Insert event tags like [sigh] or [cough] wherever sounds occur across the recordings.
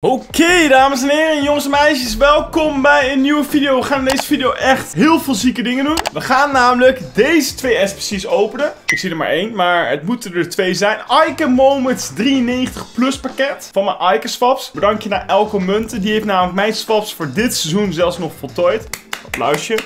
Oké, dames en heren, jongens en meisjes, welkom bij een nieuwe video. We gaan in deze video echt heel veel zieke dingen doen. We gaan namelijk deze twee SPC's openen. Ik zie er maar één, maar het moeten er twee zijn. Icon Moments 93 plus pakket van mijn Icon Swaps. Bedankje naar Elko Munten, die heeft namelijk mijn swaps voor dit seizoen zelfs nog voltooid. Applausje.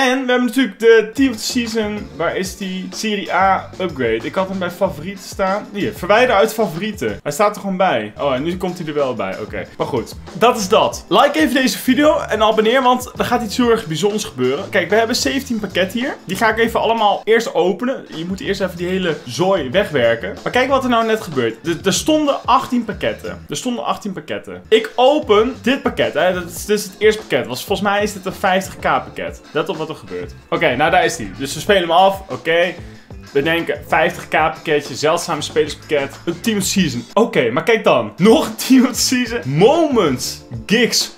En we hebben natuurlijk de Team of the Season. Waar is die? Serie A upgrade. Ik had hem bij favorieten staan. Hier, verwijder uit favorieten. Hij staat er gewoon bij. Oh, en nu komt hij er wel bij. Oké. Maar goed, dat is dat. Like even deze video en abonneer, want er gaat iets heel erg bijzonders gebeuren. Kijk, we hebben 17 pakketten hier. Die ga ik even allemaal eerst openen. Je moet eerst even die hele zooi wegwerken. Maar kijk wat er nou net gebeurt. Er, stonden 18 pakketten. Er stonden 18 pakketten. Ik open dit pakket. Hè. Dat is, dit is het eerste pakket. Was, volgens mij is dit een 50k pakket. Let op wat gebeurt. Oké, nou daar is hij. Dus we spelen hem af. Oké. We denken 50k pakketje, zeldzame spelerspakket, een Team Season. Oké, maar kijk dan. [laughs] Nog een Team Season. Moments, gigs,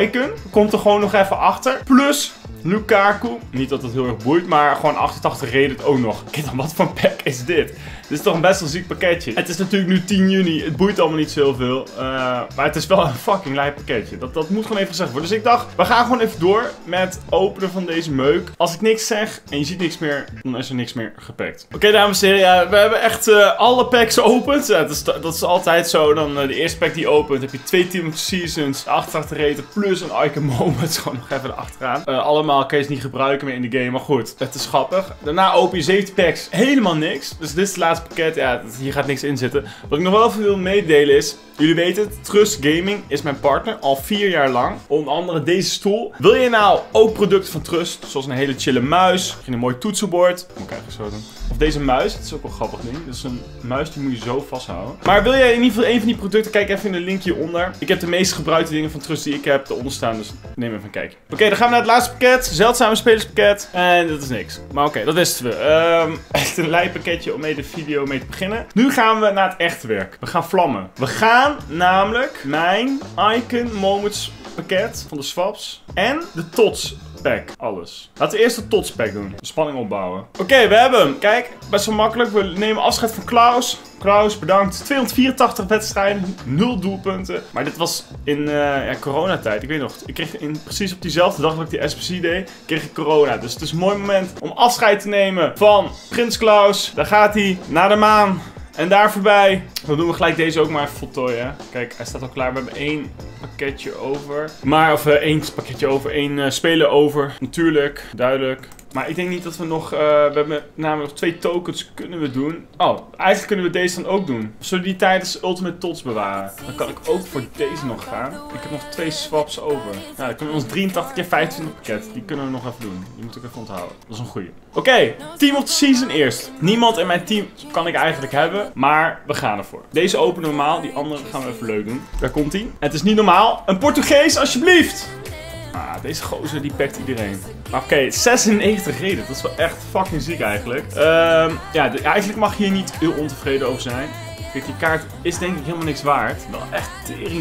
icon. Komt er gewoon nog even achter. Plus Lukaku. Niet dat het heel erg boeit, maar gewoon 88 reden ook nog. Kijk dan, wat voor pack is dit? Dit is toch een best wel ziek pakketje. Het is natuurlijk nu 10 juni. Het boeit allemaal niet zoveel. Uh, maar het is wel [laughs] een fucking lijp pakketje. Dat, dat moet gewoon even gezegd worden. Dus ik dacht, we gaan gewoon even door met openen van deze meuk. Als ik niks zeg en je ziet niks meer, dan is er niks meer gepakt. Oké, dames en heren. Ja, we hebben echt uh, alle packs geopend. Ja, dat, is, dat is altijd zo. Dan uh, de eerste pack die opent, heb je twee Team of Seasons, 88 reden plus een Icon Moment. [laughs] Gewoon nog even erachteraan. allemaal kan je ze niet gebruiken meer in de game. Maar goed, het is grappig. Daarna open je 17 packs. Helemaal niks. Dus dit is de laatste pakket. Ja, hier gaat niks in zitten. Wat ik nog wel even wil meedelen is... Jullie weten het, Trust Gaming is mijn partner al vier jaar lang. Onder andere deze stoel. Wil je nou ook producten van Trust, zoals een hele chille muis, een mooi toetsenbord. Moet ik eigenlijk zo doen. Of deze muis, dat is ook wel een grappig ding. Dat is een muis die moet je zo vasthouden. Maar wil jij in ieder geval een van die producten, kijk even in de link hieronder. Ik heb de meest gebruikte dingen van Trust die ik heb eronder staan, dus neem even een kijkje. Oké, dan gaan we naar het laatste pakket. Zeldzame spelerspakket. En dat is niks. Maar oké, dat wisten we. Um, [laughs] echt een lijpakketje om mee de video mee te beginnen. Nu gaan we naar het echte werk. We gaan vlammen. We gaan namelijk mijn Icon Moments pakket van de swaps en de tots Alles. Laten we eerst de tots pack doen. De spanning opbouwen. Oké, we hebben hem. Kijk, best wel makkelijk. We nemen afscheid van Klaus. Klaus, bedankt. 284 wedstrijden, 0 doelpunten. Maar dit was in uh, ja, coronatijd. Ik weet nog, ik kreeg in, precies op diezelfde dag dat ik die SPC deed, kreeg ik corona. Dus het is een mooi moment om afscheid te nemen van Prins Klaus. Daar gaat hij naar de maan. En daar voorbij, dan doen we gelijk deze ook maar even voltooien. Kijk, hij staat al klaar. We hebben één pakketje over. Maar, of uh, één pakketje over, één uh, speler over. Natuurlijk, duidelijk. Maar ik denk niet dat we nog... Uh, we hebben namelijk nog twee tokens kunnen we doen. Oh, eigenlijk kunnen we deze dan ook doen. Zullen die tijdens Ultimate Tots bewaren? Dan kan ik ook voor deze nog gaan. Ik heb nog twee swaps over. Nou, dan kunnen we ons 83 keer 25 pakket. Die kunnen we nog even doen. Die moet ik even onthouden. Dat is een goeie. Oké, Team of the Season eerst. Niemand in mijn team kan ik eigenlijk hebben. Maar we gaan ervoor. Deze openen normaal. Die andere gaan we even leuk doen. Daar komt hij. Het is niet normaal. Een Portugees alsjeblieft. Deze gozer die pakt iedereen. Oké, okay, 96 reden. Dat is wel echt fucking ziek eigenlijk. Um, ja, eigenlijk mag je hier niet heel ontevreden over zijn. Kijk, die kaart is denk ik helemaal niks waard. Wel echt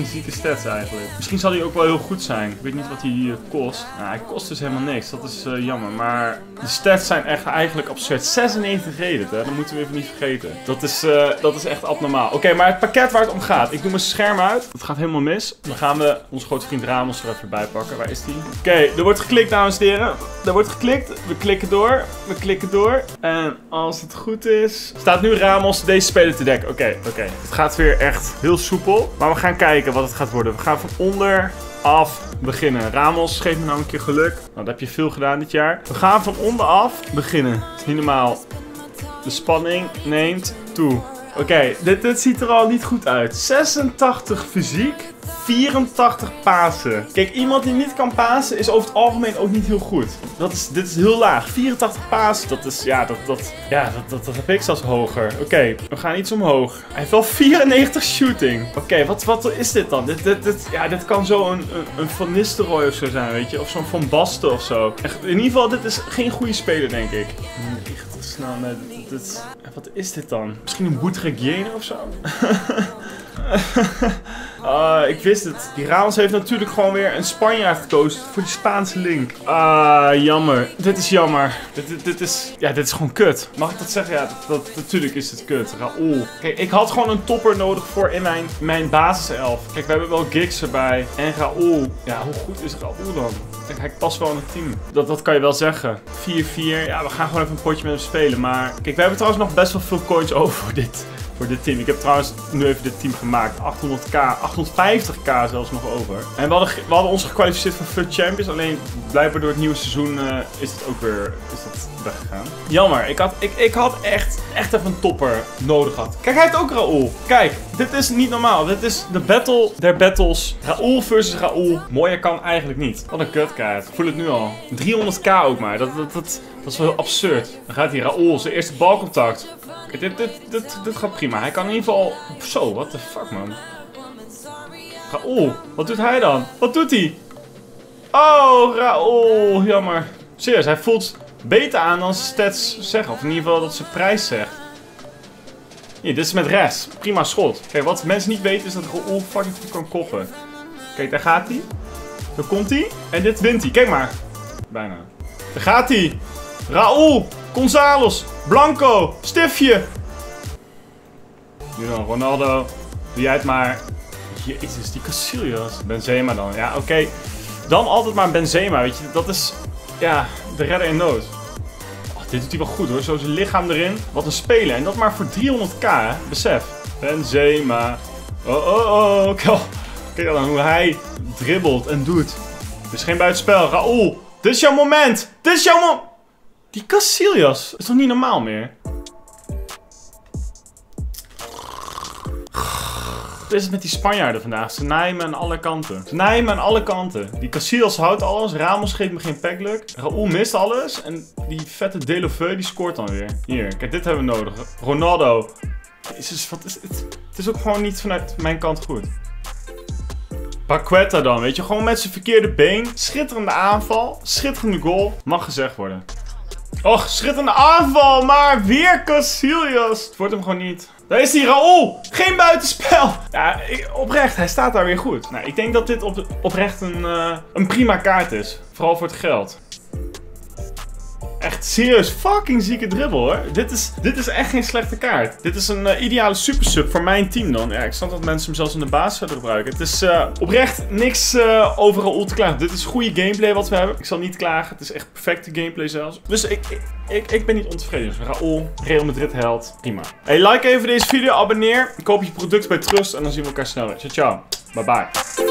zieke stats eigenlijk. Misschien zal hij ook wel heel goed zijn. Ik weet niet wat hij hier kost. Nou, hij kost dus helemaal niks. Dat is uh, jammer. Maar de stats zijn echt eigenlijk absurd. 96 reden, hè. Dat moeten we even niet vergeten. Dat is, uh, dat is echt abnormaal. Oké, maar het pakket waar het om gaat. Ik doe mijn scherm uit. Het gaat helemaal mis. Dan gaan we onze grote vriend Ramos er even bij pakken. Waar is die? Oké, er wordt geklikt, dames en heren. Er wordt geklikt. We klikken door. We klikken door. En als het goed is... Staat nu Ramos deze speler te dekken. Oké, oké. Het gaat weer echt heel soepel. Maar we gaan kijken wat het gaat worden. We gaan van onder af beginnen. Ramos, geef me nou een keer geluk. Nou, dat heb je veel gedaan dit jaar. We gaan van onderaf beginnen. Het is niet normaal. De spanning neemt toe. Oké, dit, dit ziet er al niet goed uit. 86 fysiek. 84 pasen. Kijk, iemand die niet kan pasen is over het algemeen ook niet heel goed. Dat is, dit is heel laag. 84 pasen, dat is, ja, dat, dat, ja, dat, dat, heb ik zelfs hoger. Oké, we gaan iets omhoog. Hij heeft wel 94 shooting. Oké, wat, wat is dit dan? Dit, dit, dit, ja, dit kan zo een, een, een Van Nistelrooy of zo zijn, weet je. Of zo'n Van Basten of zo. Echt, in ieder geval, dit is geen goede speler, denk ik. Echt snel met... Dit, wat is dit dan? Misschien een Boetregiene of zo? [laughs] Uh, ik wist het. Die Ramos heeft natuurlijk gewoon weer een Spanjaard gekozen voor die Spaanse link. Ah, jammer. Dit is jammer. Dit, dit, is... Ja, dit is gewoon kut. Mag ik dat zeggen? Ja, dat, natuurlijk is het kut. Raoul. Kijk, ik had gewoon een topper nodig voor in mijn, mijn basiself. Kijk, we hebben wel Giggs erbij. En Raoul. Ja, hoe goed is Raoul dan? Kijk, hij past wel in het team. Dat, dat kan je wel zeggen. 4-4. Ja, we gaan gewoon even een potje met hem spelen. Maar kijk, we hebben trouwens nog best wel veel coins [laughs] over voor dit voor dit team. Ik heb trouwens nu even dit team gemaakt. 800k, 850k zelfs nog over. En we hadden, we hadden ons gekwalificeerd voor FUT Champions. Alleen blijkbaar door het nieuwe seizoen uh, is het ook weer is dat weggegaan. Jammer, ik had, ik, ik had echt, echt even een topper nodig gehad. Kijk, hij heeft ook Raoul. Kijk, dit is niet normaal. Dit is de battle der battles. Raoul versus Raoul. Mooier kan eigenlijk niet. Wat een kutkaart. Ik voel het nu al. 300k ook maar. Dat, dat, dat, is wel heel absurd. Dan gaat hij Raoul, zijn eerste balcontact. Dit, dit, dit, dit, gaat prima. Hij kan in ieder geval... Zo, what the fuck, man. Raoul, wat doet hij dan? Wat doet hij? Oh, Raoul, jammer. Serieus, hij voelt beter aan dan stats zeggen. Of in ieder geval dat zijn prijs zegt. Hier, dit is met rechts. Prima schot. Kijk, wat mensen niet weten is dat Raoul fucking goed kan koppen. Kijk, daar gaat hij. Daar komt hij. En dit wint hij. Kijk maar. Bijna. Daar gaat hij. Raoul. Gonzales. Blanco. Stiftje. Nu dan, Ronaldo. Doe jij het maar. Jezus, die Casillas. Benzema dan. Ja, oké. Dan altijd maar Benzema, weet je. Dat is, ja, de redder in nood. Oh, dit doet hij wel goed hoor. Zo zijn lichaam erin. Wat een speler. En dat maar voor 300k, hè. Besef. Benzema. Oh, oh, oh. Kijk dan hoe hij dribbelt en doet. Dit is geen buitenspel. Raoul, dit is jouw moment. Dit is jouw moment. Die Casillas is toch niet normaal meer? Wat is het met die Spanjaarden vandaag? Ze naaien aan alle kanten. Ze naaien aan alle kanten. Die Casillas houdt alles. Ramos geeft me geen packluck. Raoul mist alles. En die vette Deloveu die scoort dan weer. Hier, kijk, dit hebben we nodig. Ronaldo. Wat is het? Het is ook gewoon niet vanuit mijn kant goed. Paqueta dan, weet je. Gewoon met zijn verkeerde been. Schitterende aanval. Schitterende goal. Mag gezegd worden. Och, schitterende aanval, maar weer Casillas. Het wordt hem gewoon niet. Daar is hij, Raoul. Geen buitenspel. Ja, oprecht, hij staat daar weer goed. Nou, ik denk dat dit op, oprecht een, uh, een prima kaart is. Vooral voor het geld. Serieus fucking zieke dribbel hoor. Dit is, dit is echt geen slechte kaart. Dit is een uh, ideale supersub voor mijn team dan. Ja, ik snap dat mensen hem zelfs in de baas zouden gebruiken. Het is uh, oprecht niks uh, over Raoul te klagen. Dit is goede gameplay wat we hebben. Ik zal niet klagen. Het is echt perfecte gameplay zelfs. Dus ik, ik, ik, ben niet ontevreden. Dus Raoul, Real Madrid held. Prima. Hey, like even deze video. Abonneer. Koop je product bij Trust. En dan zien we elkaar snel. Ciao, ciao. Bye bye.